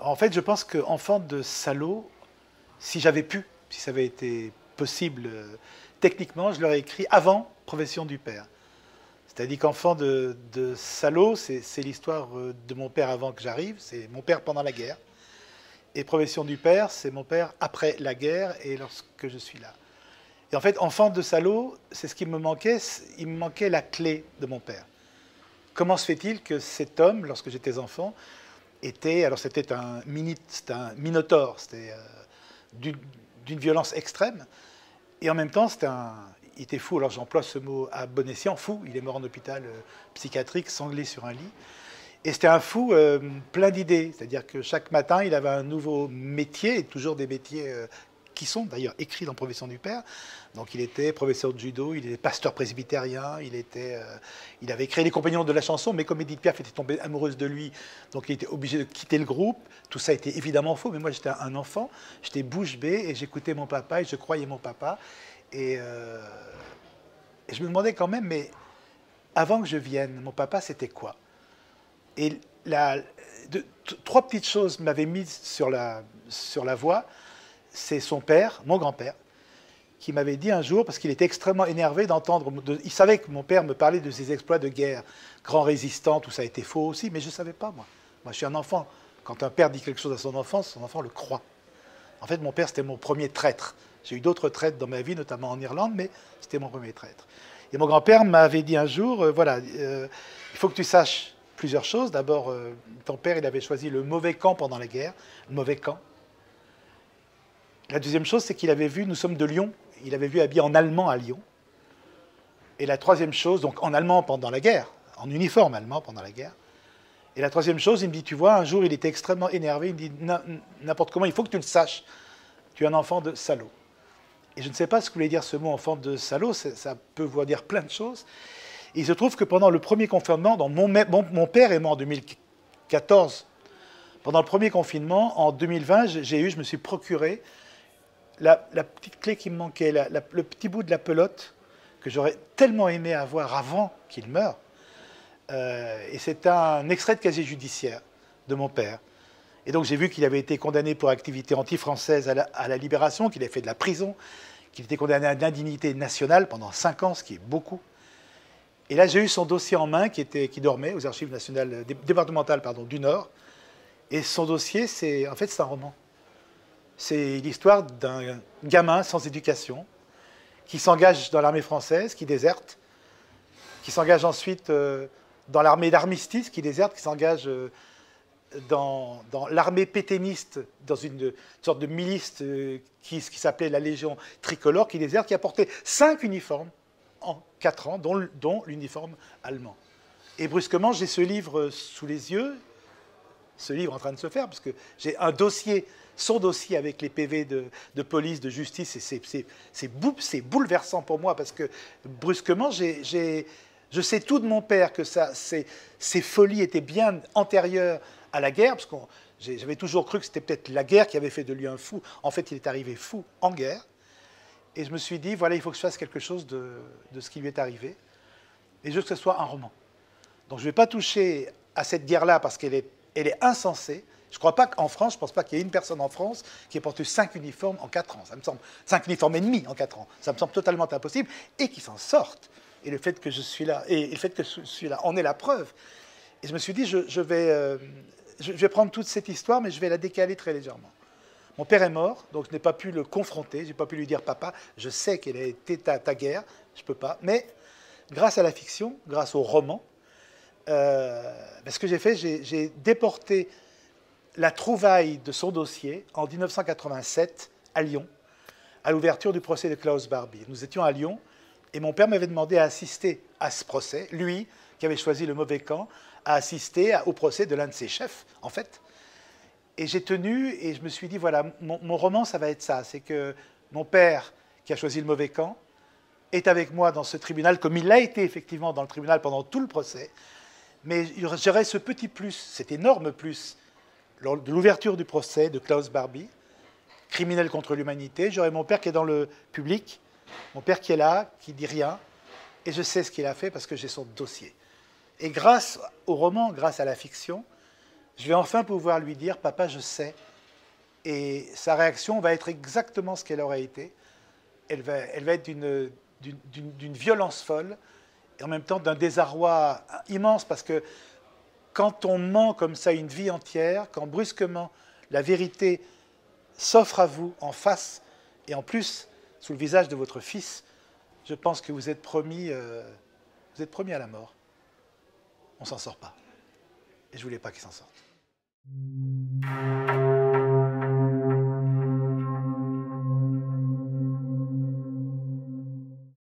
En fait, je pense qu'enfant de salaud, si j'avais pu, si ça avait été possible euh, techniquement, je l'aurais écrit avant Profession du Père. C'est-à-dire qu'enfant de, de salaud, c'est l'histoire euh, de mon père avant que j'arrive, c'est mon père pendant la guerre. Et Profession du Père, c'est mon père après la guerre et lorsque je suis là. Et en fait, enfant de salaud, c'est ce qui me manquait, il me manquait la clé de mon père. Comment se fait-il que cet homme, lorsque j'étais enfant, était, alors c'était un, minotaure, c'était euh, d'une violence extrême, et en même temps, un, il était fou, alors j'emploie ce mot à bon escient, fou, il est mort en hôpital euh, psychiatrique, sanglé sur un lit, et c'était un fou euh, plein d'idées, c'est-à-dire que chaque matin, il avait un nouveau métier, toujours des métiers qui sont d'ailleurs écrits dans Profession du Père. Donc il était professeur de judo, il était pasteur presbytérien, il, était, euh, il avait créé les compagnons de la chanson, mais comme Edith Piaf était tombée amoureuse de lui, donc il était obligé de quitter le groupe. Tout ça était évidemment faux, mais moi j'étais un enfant, j'étais bouche bée et j'écoutais mon papa et je croyais mon papa. Et, euh, je me demandais quand même, mais avant que je vienne, mon papa c'était quoi? Et la, trois petites choses m'avaient mis sur la, sur la voie c'est son père, mon grand-père, qui m'avait dit un jour, parce qu'il était extrêmement énervé d'entendre, il savait que mon père me parlait de ses exploits de guerre, grand résistant, tout ça a été faux aussi, mais je ne savais pas, moi. Moi, je suis un enfant. Quand un père dit quelque chose à son enfant, son enfant le croit. En fait, mon père, c'était mon premier traître. J'ai eu d'autres traîtres dans ma vie, notamment en Irlande, mais c'était mon premier traître. Et mon grand-père m'avait dit un jour, euh, voilà, euh, il faut que tu saches plusieurs choses. D'abord, euh, ton père, il avait choisi le mauvais camp pendant la guerre, le mauvais camp. La deuxième chose, c'est qu'il avait vu, nous sommes de Lyon, il avait vu habillé en allemand à Lyon. Et la troisième chose, donc en allemand pendant la guerre, en uniforme allemand pendant la guerre. Et la troisième chose, il me dit, tu vois, un jour, il était extrêmement énervé, il me dit, n'importe comment, il faut que tu le saches, tu es un enfant de salaud. Et je ne sais pas ce que voulait dire ce mot enfant de salaud, ça peut vouloir dire plein de choses. Il se trouve que pendant le premier confinement, mon, mon père est mort en 2014. Pendant le premier confinement, en 2020, j'ai eu, je me suis procuré la, petite clé qui me manquait, le petit bout de la pelote que j'aurais tellement aimé avoir avant qu'il meure. Euh, et c'est un extrait de casier judiciaire de mon père. Et donc j'ai vu qu'il avait été condamné pour activité anti-française à, la, libération, qu'il avait fait de la prison, qu'il était condamné à l'indignité nationale pendant cinq ans, ce qui est beaucoup. Et là, j'ai eu son dossier en main qui, était, dormait aux archives nationales, départementales du Nord. Et son dossier, c'est en fait, c'est un roman. C'est l'histoire d'un gamin sans éducation qui s'engage dans l'armée française, qui déserte, qui s'engage ensuite euh, dans l'armée d'armistice, qui déserte, qui s'engage euh, dans, l'armée pétainiste, dans une, sorte de milice euh, qui, s'appelait la Légion tricolore, qui déserte, qui a porté cinq uniformes en quatre ans, dont, dont l'uniforme allemand. Et brusquement, j'ai ce livre sous les yeux, ce livre en train de se faire, parce que j'ai un dossier son dossier avec les PV de, police, de justice, c'est bouleversant pour moi parce que brusquement, je sais tout de mon père que ça, ces, folies étaient bien antérieures à la guerre, parce que j'avais toujours cru que c'était peut-être la guerre qui avait fait de lui un fou. En fait, il est arrivé fou en guerre. Et je me suis dit, voilà, il faut que je fasse quelque chose de, ce qui lui est arrivé. Et veux que ce soit un roman. Donc je ne vais pas toucher à cette guerre-là parce qu'elle est, elle est insensée. Je ne crois pas qu'en France, je ne pense pas qu'il y ait une personne en France qui ait porté cinq uniformes en quatre ans. Ça me semble cinq uniformes et demi en quatre ans. Ça me semble totalement impossible et qui s'en sortent. Et le fait que je suis là, et le fait que je suis là, en est la preuve. Et je me suis dit, je, vais, euh, je vais prendre toute cette histoire, mais je vais la décaler très légèrement. Mon père est mort, donc je n'ai pas pu le confronter, je n'ai pas pu lui dire papa, je sais quelle a été ta, guerre, je ne peux pas. Mais grâce à la fiction, grâce au roman, euh, ben, ce que j'ai fait, j'ai déporté la trouvaille de son dossier en 1987 à Lyon, à l'ouverture du procès de Klaus Barbie. Nous étions à Lyon et mon père m'avait demandé à assister à ce procès, lui qui avait choisi le mauvais camp, à assister au procès de l'un de ses chefs, en fait. Et j'ai tenu et je me suis dit, voilà, mon, mon roman, ça va être ça. C'est que mon père, qui a choisi le mauvais camp, est avec moi dans ce tribunal, comme il l'a été effectivement dans le tribunal pendant tout le procès. Mais j'aurais ce petit plus, cet énorme plus, lors de l'ouverture du procès de Klaus Barbie, criminel contre l'humanité, j'aurai mon père qui est dans le public, mon père qui est là, qui dit rien, et je sais ce qu'il a fait parce que j'ai son dossier. Et grâce au roman, grâce à la fiction, je vais enfin pouvoir lui dire, papa, je sais. Et sa réaction va être exactement ce qu'elle aurait été. Elle va, elle va être d'une violence folle et en même temps d'un désarroi immense parce que quand on ment comme ça une vie entière, quand brusquement la vérité s'offre à vous en face et en plus sous le visage de votre fils, je pense que vous êtes promis, euh, vous êtes promis à la mort. On s'en sort pas. Et je voulais pas qu'il s'en sorte.